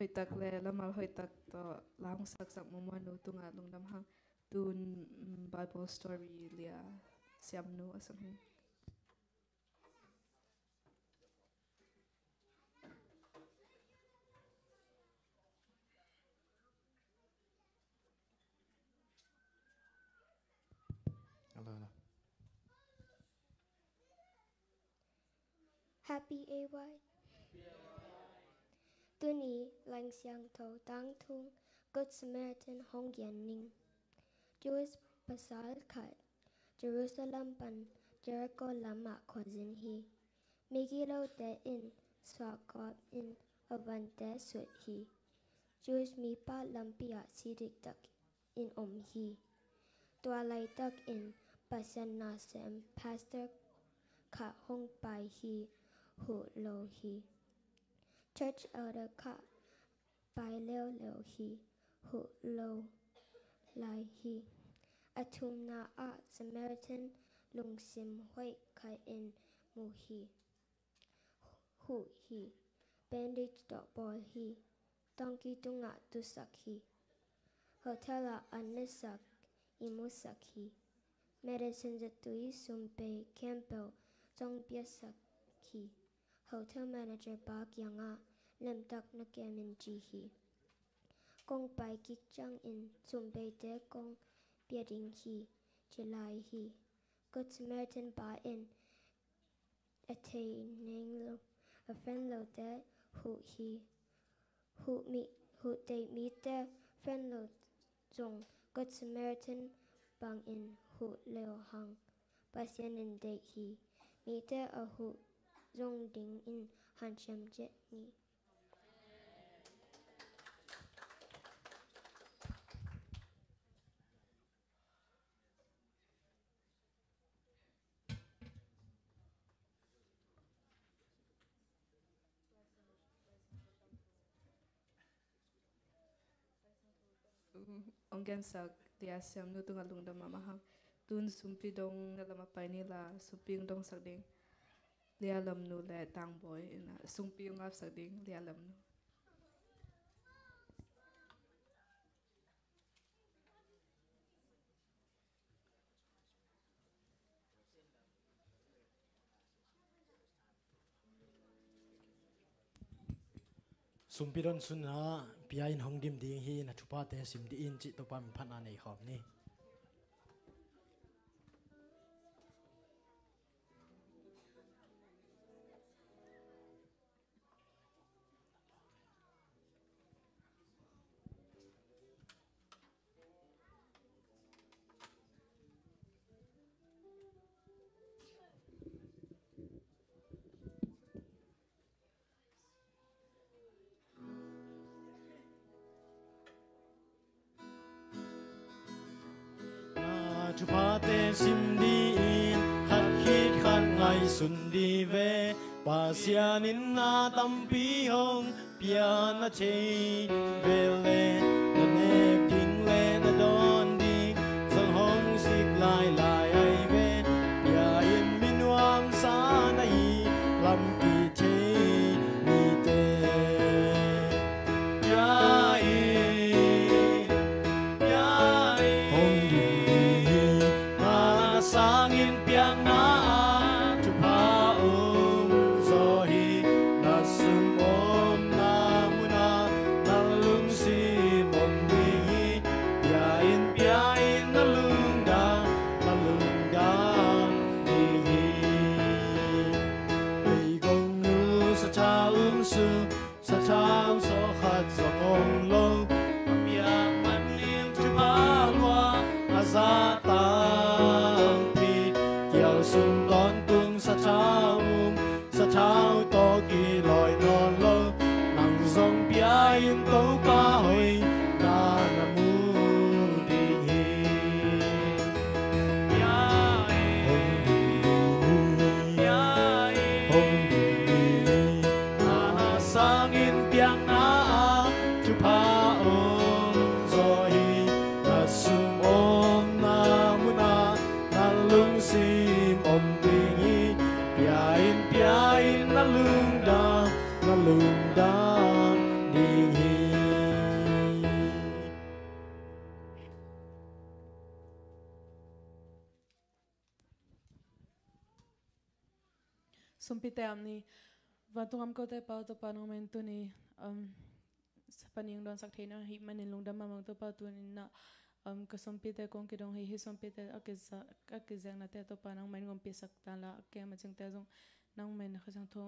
hoi tak le lamal hoi tak to lang sak sak mama no tunga lung dam hang tun mm, bible story lia siam no asam hang Hello, hello. Happy AY. Happy AY. ตุนีแรงเสียงโทตั้ง头当通 Good Samaritan 红眼宁，Jewish ภาษาขัด Jerusalem ปัน Jericho ละมาขอจินฮีมิกิโลเแตอินสวากอบอินอวันเตสุดฮี Jewish มีปาลำปิอาสิริตักอินอมฮีตัวไลตักอินปัสนาเซมพาสเตอร์ขะห้องไปฮีหูโลฮี Church elder ka by leo leo He, hu lo lai He Atum na a Samaritan, lung sim Hui kai in mu He, Hu He Bandage dot ball He, Donkey tunga tu He hi. Hotela anisak imu He. Medicine zatui sumpe Campbell zong biasak He Hotel manager ba kyanga lem tak na kemin ji hi. Kong pai kik chang in sumpe te kong biading hi. July hi. Good Samaritan ba in, attaining lo, a friend lo te hu hi. Hu mi, hu te mi te friend lo zong Good Samaritan bang in, hu leo hang. Pasien in date hi. Mi te a hu zong đình in han shem chết ni. ông gen sak lia siam nu tunga lung dam mama ha tun sumpi dong na lama pai ni la suping dong sak ding lia lam nu le tang boy na pi ngap sa ding lia lam nu Sumpiron sun pi piain hong dim ding hi na thupa te sim di in chi to pam phan na nei khop ni. Na thupa te sim di in khat khit khan ngai sun di ve pa sian in na tam pi hong pia na che ve le Piain, piain na lung na lung da ding hi sumpite amni watungam ko te to panong men tu ni um paning don sakthena hi manin lungdam mamang to pa tu na um ka som pite kong ki dong hi hi som pite a ke na te to pa nang men gom pe sak la ke ma chang ta jong nang men kha tho